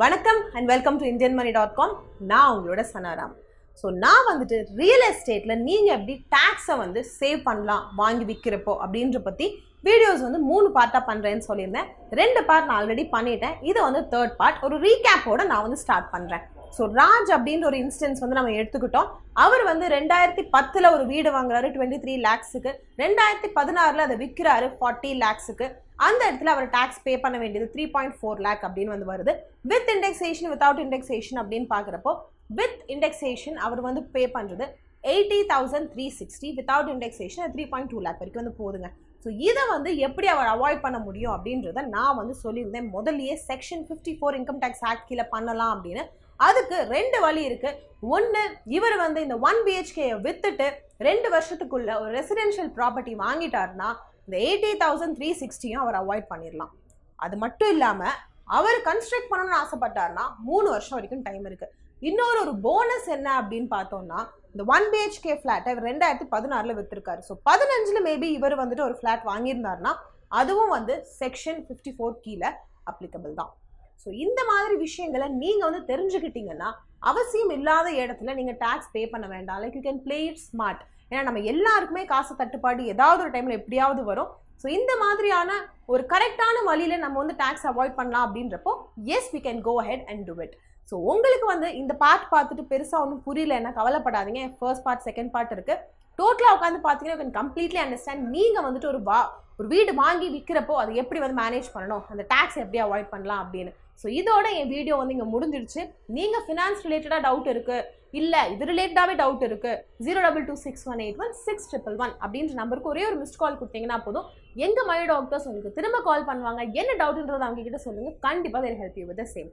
வணக்கம் and welcome to Indian money dot com நான் உங்களோட சனாராம். ஸோ நான் வந்துட்டு ரியல் எஸ்டேட்டில் நீங்கள் எப்படி டேக்ஸை வந்து சேவ் பண்ணலாம் வாங்கி விற்கிறப்போ அப்படின்ற பற்றி வீடியோஸ் வந்து மூணு பார்ட்டாக பண்ணுறேன்னு சொல்லியிருந்தேன். ரெண்டு பார்ட் நான் ஆல்ரெடி பண்ணிட்டேன். இது வந்து தேர்ட் பார்ட் ஒரு ரீகேப்போடு நான் வந்து ஸ்டார்ட் பண்ணுறேன் ஸோ ராஜ் அப்படின்ற ஒரு இன்ஸ்டன்ஸ் வந்து நம்ம எடுத்துக்கிட்டோம். அவர் வந்து ரெண்டாயிரத்தி பத்தில் ஒரு வீடு வாங்குறாரு டுவெண்ட்டி த்ரீ லேக்ஸுக்கு ரெண்டாயிரத்தி பதினாறில் அதை விற்கிறாரு ஃபார்ட்டி லேக்ஸுக்கு அந்த இடத்துல அவர் டேக்ஸ் பே பண்ண வேண்டியது த்ரீ பாயிண்ட் ஃபோர் லேக் அப்படின்னு வந்து வருது. வித் இண்டெக்ஸேஷன் வித்தவுட் இண்டெக்ஸேஷன் அப்படின்னு பார்க்குறப்போ வித் இண்டெக்ஸேஷன் அவர் வந்து பே பண்ணுறது eighty thousand three sixty without indexation three point two lakh வரைக்கும் வந்து போதுங்க ஸோ இதை வந்து எப்படி அவர் அவாய்ட் பண்ண முடியும் அப்படின்றத நான் வந்து சொல்லியிருந்தேன். முதல்லையே section fifty four income tax act கீழே பண்ணலாம் அப்படின்னு அதுக்கு ரெண்டு வழி இருக்கு. ஒன்று இவர் வந்து இந்த ஒன் பிஹெச்கேயை வித்துட்டு ரெண்டு வருஷத்துக்குள்ள ஒரு ரெசிடென்ஷியல் ப்ராப்பர்ட்டி வாங்கிட்டாருன்னா இந்த எயிட்டி தௌசண்ட் த்ரீ சிக்ஸ்டியும் அவர் அவாய்ட் பண்ணிடலாம் அது மட்டும் இல்லாமல் அவர் கன்ஸ்ட்ரக்ட் பண்ணணும்னு ஆசைப்பட்டாருன்னா மூணு வருஷம் வரைக்கும் டைம் இருக்கு. இன்னொரு ஒரு போனஸ் என்ன அப்படின்னு பார்த்தோம்னா இந்த ஒன் பிஹெச்கே ஃப்ளாட்டை இவர் ரெண்டாயிரத்தி பதினாறில் வித்திருக்காரு. ஸோ பதினஞ்சில் மேபி இவர் வந்துட்டு ஒரு ஃப்ளாட் வாங்கியிருந்தாருன்னா அதுவும் வந்து செக்ஷன் ஃபிஃப்டி ஃபோர் கீழே அப்ளிகபிள் தான். ஸோ இந்த மாதிரி விஷயங்களை நீங்கள் வந்து தெரிஞ்சுக்கிட்டீங்கன்னா அவசியம் இல்லாத இடத்துல நீங்கள் டேக்ஸ் பே பண்ண வேண்டாம். Like you can play it smart ஏன்னா நம்ம எல்லாருக்குமே காசு தட்டுப்பாடு ஏதாவது ஒரு டைமில் எப்படியாவது வரும். ஸோ இந்த மாதிரியான ஒரு கரெக்டான வழியில் நம்ம வந்து டேக்ஸ் அவாய்ட் பண்ணலாம் அப்படின்றப்போ yes we can go ahead and do it so உங்களுக்கு வந்து இந்த பார்ட் பார்த்துட்டு பெருசாக ஒன்றும் புரியல என்ன கவலைப்படாதீங்க. ஃபர்ஸ்ட் பார்ட் செகண்ட் பார்ட் இருக்குது டோட்டலாக உட்காந்து பார்த்தீங்கன்னா கேன் கம்ப்ளீட்லி அண்டர்ஸ்டாண்ட் நீங்கள் வந்துட்டு ஒரு வா ஒரு வீடு வாங்கி விற்கிறப்போ அதை எப்படி வந்து மேனேஜ் பண்ணணும்? அந்த டேக்ஸ் எப்படி அவாய்ட் பண்ணலாம் அப்படின்னு. ஸோ இதோட என் வீடியோ வந்து இங்கே முடிஞ்சிருச்சு. நீங்கள் ஃபினான்ஸ் ரிலேட்டடாக டவுட் இருக்குது இல்லை இது ரிலேட்டடாகவே டவுட் இருக்குது zero double two six one eight one six triple one அப்படின்ற நம்பருக்கு ஒரே ஒரு மிஸ்ட் கால் கொடுத்தீங்கன்னா போதும். எங்கள் மழை டாக்டர்ஸ் உங்களுக்கு திரும்ப கால் பண்ணுவாங்க. என்ன டவுட்ன்றது அவங்க கிட்ட சொல்லுங்கள் கண்டிப்பாக there help you with the same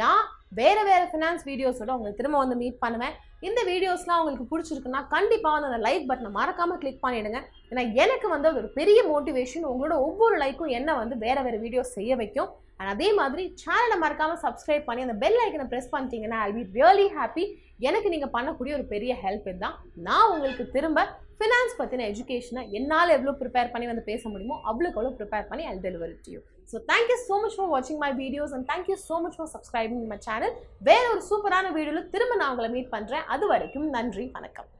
நான் வேறு வேறு ஃபினான்ஸ் வீடியோஸோட உங்களுக்கு திரும்ப வந்து மீட் பண்ணுவேன். இந்த வீடியோஸ்லாம் உங்களுக்கு பிடிச்சிருக்குன்னா கண்டிப்பாக வந்து அந்த லைக் பட்டனை மறக்காமல் கிளிக் பண்ணிவிடுங்க ஏன்னா எனக்கு வந்து அது ஒரு பெரிய மோட்டிவேஷன் உங்களோட ஒவ்வொரு லைக்கும் என்ன வந்து வேறு வேறு வீடியோஸ் செய்ய வைக்கும். அண்ட் அதே மாதிரி சேனலை மறக்காமல் சப்ஸ்கிரைப் பண்ணி அந்த பெல் ஐக்கனை ப்ரெஸ் பண்ணிட்டீங்கன்னா ஐ பி ரியலி ஹாப்பி எனக்கு நீங்கள் பண்ணக்கூடிய ஒரு பெரிய ஹெல்ப் இதுதான். நான் உங்களுக்கு திரும்ப ஃபினான்ஸ் பற்றின எஜுகேஷனை என்னால் எவ்வளோ ப்ரிப்பேர் பண்ணி வந்து பேச முடியுமோ அவ்வளோக்கு எவ்வளோ ப்ரிப்பேர் பண்ணி I deliver to you so thank you so much for வாட்சிங் my videos and thank you so much for subscribing my channel வேற ஒரு சூப்பரான வீடியோவில் திரும்ப நான் உங்களை மீட் பண்ணுறேன் அது வரைக்கும் நன்றி வணக்கம்.